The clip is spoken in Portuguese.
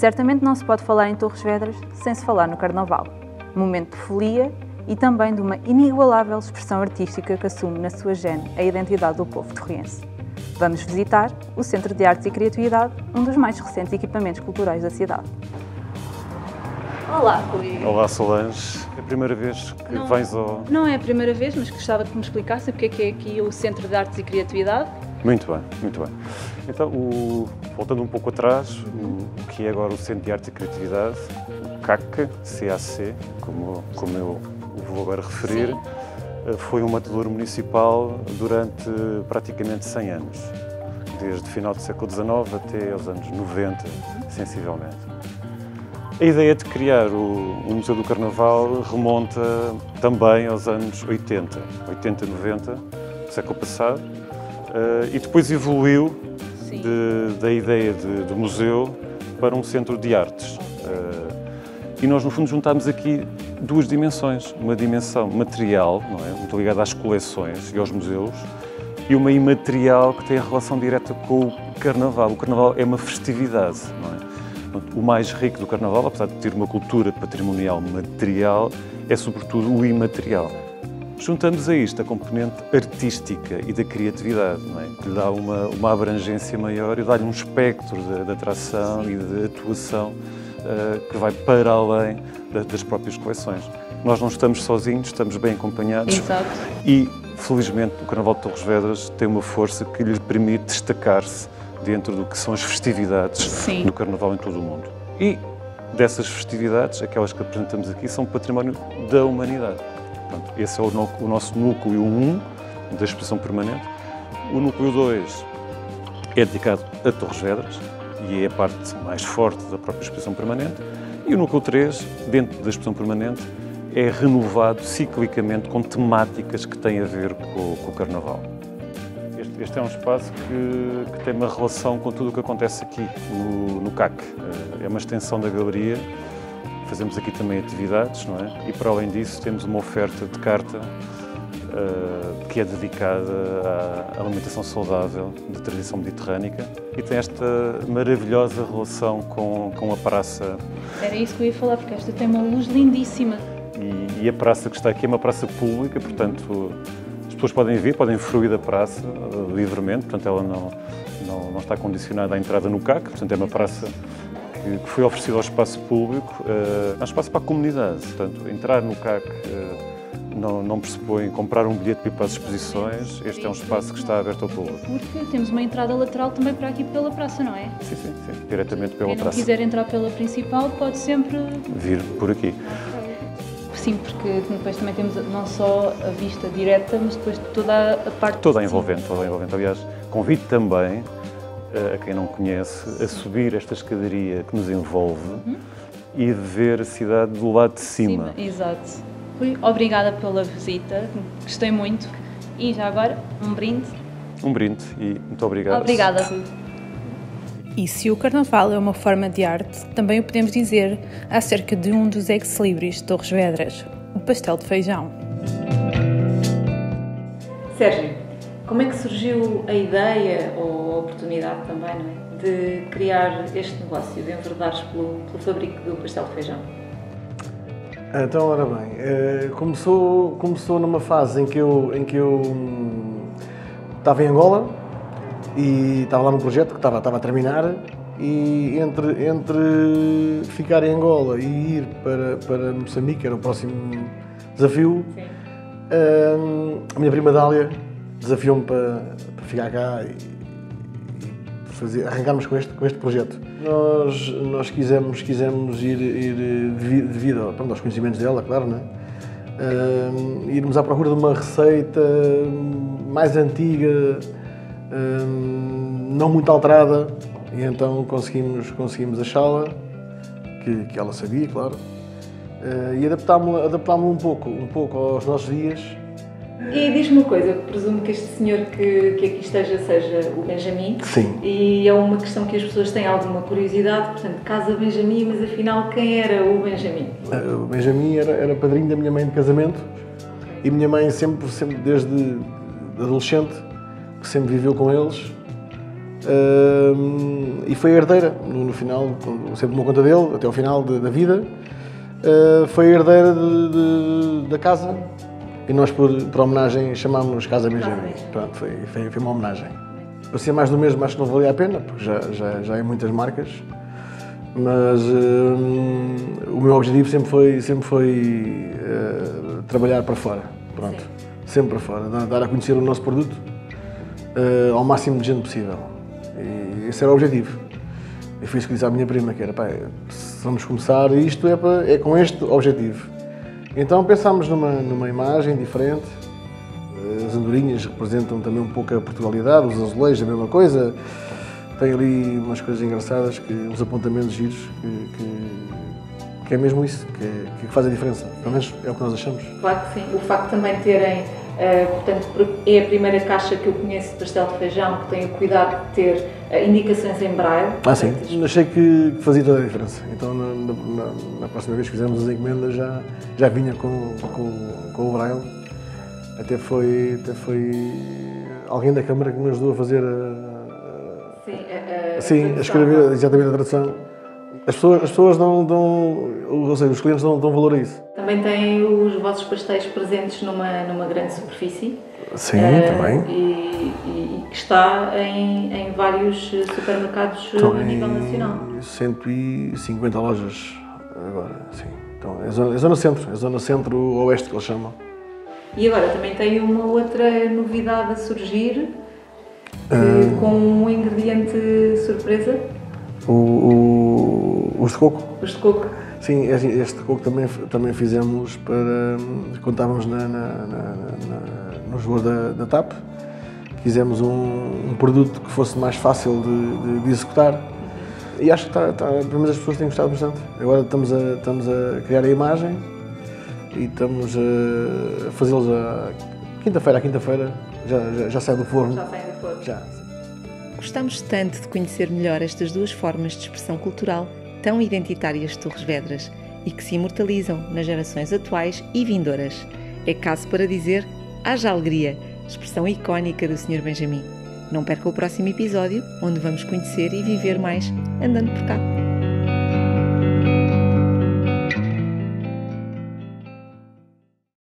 Certamente não se pode falar em Torres Vedras sem se falar no Carnaval, momento de folia e também de uma inigualável expressão artística que assume na sua gene a identidade do povo torriense. Vamos visitar o Centro de Artes e Criatividade, um dos mais recentes equipamentos culturais da cidade. Olá, Rui. Olá, Solange. É a primeira vez que Não. vens ao... Não é a primeira vez, mas gostava que me explicasse o que é que é aqui o Centro de Artes e Criatividade. Muito bem, muito bem. Então, o- voltando um pouco atrás, o, o que é agora o Centro de Arte e Criatividade, o CAC, CAC, como, como eu vou agora referir, eh, foi um matador municipal durante praticamente 100 anos, desde o final do século XIX até aos anos 90, sensivelmente. A ideia de criar o, o Museu do Carnaval remonta também aos anos 80, 80, 90, do século passado, e depois evoluiu de- da ideia de, de museu para um centro de artes. Eh, e nós, no fundo, juntámos aqui duas dimensões. Uma dimensão material, não é? muito ligada às coleções e aos museus, e uma imaterial que tem a relação direta com o Carnaval. O Carnaval é uma festividade, não é? O mais rico do Carnaval, apesar de ter uma cultura patrimonial material, é sobretudo o imaterial. Juntamos a isto a componente artística e da criatividade, é? que lhe dá uma, uma abrangência maior e dá-lhe um espectro de, de atração e de atuação eh, que vai para além da- das próprias coleções. Nós não estamos sozinhos, estamos bem acompanhados Exato. e, felizmente, o Carnaval de Torres Vedras tem uma força que lhe permite destacar-se dentro do que são as festividades Sim. do Carnaval em todo o mundo. E dessas festividades, aquelas que apresentamos aqui, são património da humanidade. Portanto, esse é o, no- o nosso núcleo 1 da exposição permanente. O núcleo 2 é dedicado a Torres Vedras e é a parte mais forte da própria exposição permanente. E o núcleo 3, dentro da exposição permanente, é renovado ciclicamente com temáticas que têm a ver com, com o Carnaval. Este, este é um espaço que, que tem uma relação com tudo o que acontece aqui no, no CAC. É uma extensão da galeria. Fazemos aqui também atividades, não é? E para além disso temos uma oferta de carta eh, que é dedicada à alimentação saudável de tradição mediterrânica e tem esta maravilhosa relação com, com a praça Era isso que eu ia falar, porque esta tem uma luz lindíssima. e, e a praça que está aqui é uma praça pública, portanto as pessoas podem vir, podem fruir da praça eh, livremente, portanto ela não, não, não está condicionada à entrada no CAC, portanto é uma praça que, foi oferecida ao espaço público, eh, é um espaço para a comunidade, portanto entrar no CAC eh, não, não pressupõe comprar um bilhete para ir para as exposições, este é um espaço que está aberto ao público. Porque temos uma entrada lateral também para aqui pela praça, não é? Sim, sim, sim, diretamente pela Quem praça. quiser entrar pela principal pode sempre. Vir por aqui. Sim, porque depois também temos não só a vista direta, mas depois toda a parte. Toda a envolvente, toda a envolvente. Aliás, convido também eh, a quem não conhece a subir esta escadaria que nos envolve e de ver a cidade do lado de cima. Exato. Rui, obrigada pela visita, gostei muito. E já agora, um brinde. Um brinde e muito obrigado. Obrigada, Rui. E se o Carnaval é uma forma de arte, também o podemos dizer acerca de um dos ex-libris de Torres Vedras, o pastel de feijão. Sérgio, como é que surgiu a ideia ou oportunidade também é, de criar este negócio, de enverdares pelo, pelo fabrico do pastel de feijão? Então, ora bem, eh, começou, começou numa fase em que eu, em que eu hum, estava em Angola e estava lá num projeto que estava, estava a terminar e entre, entre ficar em Angola e ir para, para Moçambique, era o próximo desafio, Sim. hum, a minha prima Dália desafiou-me para, para ficar cá e fazer, arrancarmos com este, com este projeto. Nós, nós quisemos, quisemos ir, ir devi- devido pronto, aos conhecimentos dela, claro, né? Hum, irmos à procura de uma receita mais antiga, hum, não muito alterada, e então conseguimos, conseguimos achá-la, que, que ela sabia, claro, eh, e adaptámos-la adaptámos um pouco, um pouco aos nossos dias. E diz-me uma coisa, presumo que este senhor que, que aqui esteja seja o Benjamin. Sim. E é uma questão que as pessoas têm alguma curiosidade, portanto, casa Benjamin, mas afinal quem era o Benjamin? Eh, O Benjamin era, era padrinho da minha mãe de casamento e minha mãe sempre, sempre desde adolescente, que sempre viveu com eles, Uh, e foi herdeira, no, no, final, sempre tomou conta dele, até ao final de, da vida. Uh, foi herdeira de, de, da casa e nós, por, por homenagem, chamámos Casa Benjamin. Pronto, foi, foi, foi, uma homenagem. Parecia mais do mesmo, acho que não valia a pena, porque já, já, já é muitas marcas. Mas uh, o meu objetivo sempre foi, sempre foi trabalhar para fora. Pronto, Sim. sempre para fora, dar, dar, a conhecer o nosso produto ao máximo de gente possível. E esse era o objetivo. E foi isso que disse à minha prima, que era, pá, se vamos começar isto é, para, é com este objetivo. Então pensámos numa, numa imagem diferente. As andorinhas representam também um pouco a Portugalidade, os azulejos, a mesma coisa. Tem ali umas coisas engraçadas, que, uns apontamentos giros, que, que, que é mesmo isso, que, que faz a diferença. Pelo menos é o que nós achamos. Claro que sim. O facto de também terem Uh, portanto, é a primeira caixa que eu conheço de pastel de feijão que tem o cuidado de ter uh, indicações em braille. Ah, sim. Achei que fazia toda a diferença. Então, na, na, na, próxima vez que fizemos as encomendas, já, já vinha com, com, com o braille. Até foi, até foi alguém da Câmara que me ajudou a fazer a, sim, a, a, sim, a escrever exatamente a tradução. As pessoas, as pessoas dão, dão, ou seja, os clientes dão, dão valor a isso. Também têm os vossos pastéis presentes numa, numa grande superfície. Sim, uh, também. E, e, que está em, em vários supermercados então, a nível nacional. 150 lojas agora, sim. Então, é zona, é zona centro, é zona centro-oeste que eles chamam. E agora também tem uma outra novidade a surgir, uh, com um ingrediente surpresa. O, o, os de coco. Os de coco. Sim, é assim, este coco também, também fizemos para. quando estávamos na, na, na, no jogo da, da TAP, quisemos um, um, produto que fosse mais fácil de, de, de executar. E acho que está, está, pelo menos as pessoas têm gostado bastante. Agora estamos a, estamos a criar a imagem e estamos a fazê-los a quinta-feira, à quinta-feira, já, já, já sai do forno. Já sai do forno. Já. Gostamos tanto de conhecer melhor estas duas formas de expressão cultural tão identitárias de Torres Vedras e que se imortalizam nas gerações atuais e vindouras. É caso para dizer haja alegria, expressão icónica do Sr. Benjamin. Não perca o próximo episódio, onde vamos conhecer e viver mais andando por cá.